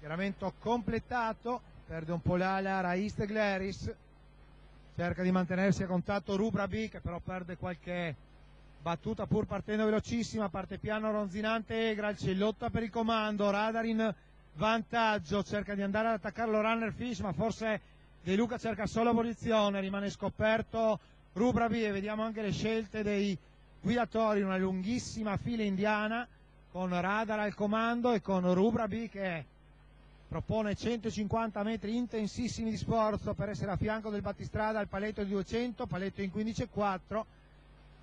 schieramento completato, perde un po' l'ala Raiz de Gleris, cerca di mantenersi a contatto Rubra B che però perde qualche battuta pur partendo velocissima, parte piano ronzinante Egral, c'è lotta per il comando, Radar in vantaggio, cerca di andare ad attaccarlo Runner Fish ma forse De Luca cerca solo posizione, rimane scoperto Rubra B e vediamo anche le scelte dei guidatori, una lunghissima fila indiana con Radar al comando e con Rubra B che propone 150 metri intensissimi di sforzo per essere a fianco del battistrada al paletto di 200, paletto in 15,4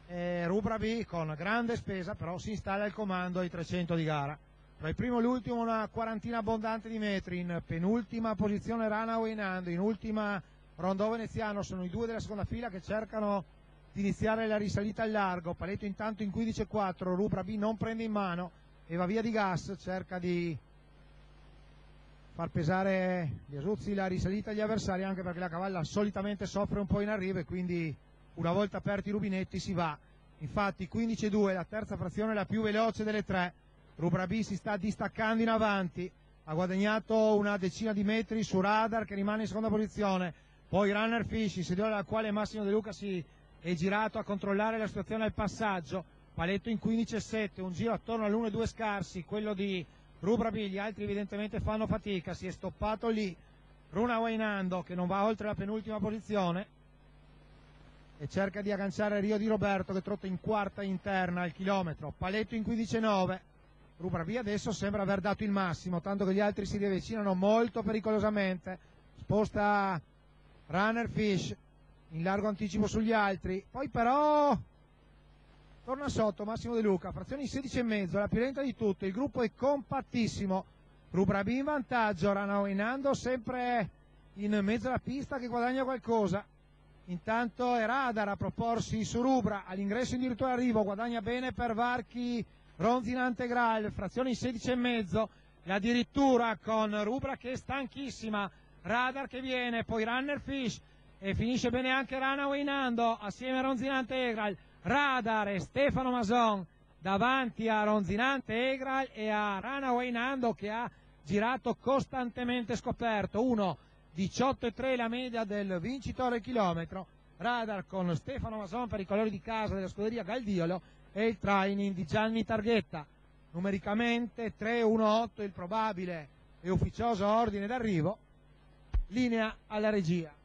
e Rubra B con grande spesa però si installa al comando ai 300 di gara. Tra il primo e l'ultimo una quarantina abbondante di metri, in penultima posizione Rana Weinando, in ultima Rondò Veneziano, sono i due della seconda fila che cercano di iniziare la risalita al largo, Paletto intanto in 15,4, Rubra B non prende in mano e va via di gas, cerca di far pesare gli Asuzzi la risalita agli avversari anche perché la cavalla solitamente soffre un po' in arrivo e quindi una volta aperti i rubinetti si va. Infatti 15-2 la terza frazione la più veloce delle tre. Rubra B si sta distaccando in avanti. Ha guadagnato una decina di metri su Radar che rimane in seconda posizione. Poi Runner Fish il sedile al quale Massimo De Luca si è girato a controllare la situazione al passaggio. Paletto in 15-7 un giro attorno all'1-2 scarsi quello di Rubrabi, gli altri evidentemente fanno fatica, si è stoppato lì. Runa Wainando che non va oltre la penultima posizione e cerca di agganciare Rio di Roberto che trotta in quarta interna al chilometro, Paletto in 15-9 Rubrabi adesso sembra aver dato il massimo, tanto che gli altri si riavvicinano molto pericolosamente, sposta Runner Fish in largo anticipo sugli altri, poi però torna sotto Massimo De Luca, frazioni 16,5, la più lenta di tutte, il gruppo è compattissimo, Rubrabi in vantaggio, Ranauinando sempre in mezzo alla pista che guadagna qualcosa, intanto è Radar a proporsi su Rubra, all'ingresso in dirittura arrivo, guadagna bene per Varchi Ronzinante Graal, frazioni 16,5, e addirittura con Rubra che è stanchissima, Radar che viene, poi Runner Fish e finisce bene anche Rana Wainando assieme a Ronzinante Egral Radar e Stefano Mason davanti a Ronzinante Egral e a Rana Wainando che ha girato costantemente scoperto. 1 18,3 la media del vincitore chilometro. Radar con Stefano Mason per i colori di casa della scuderia Galdiolo e il training di Gianni Targhetta. Numericamente 3-1-8 il probabile e ufficioso ordine d'arrivo. Linea alla regia